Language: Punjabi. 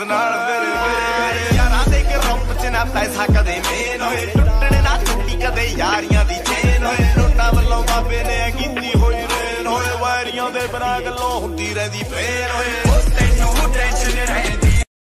ਨਾਲ ਮੇਰੇ ਮੇਰੇ ਯਾਰਾਂ ਦੇ ਗਰੁੱਪ ਚ ਨਾ ਪੈਸਾ ਕਦੇ ਮੇਨ ਹੋਏ। ਟੁੱਟਣ ਨਾ ਟੁੱਟੀ ਕਦੇ ਯਾਰੀਆਂ ਦੀ ਚੇਨ ਹੋਏ। ਨੋਟਾਂ ਵੱਲੋਂ ਬਾਬੇ ਨੇ ਕੀਤੀ ਹੋਈ ਰੇਨ ਹੋਏ। ਵਾਰੀਆਂ ਦੇ ਬਿਨਾਂ ਗੱਲੋਂ ਹੁੰਦੀ ਰਹਿੰਦੀ ਫੇਰ ਹੋਏ।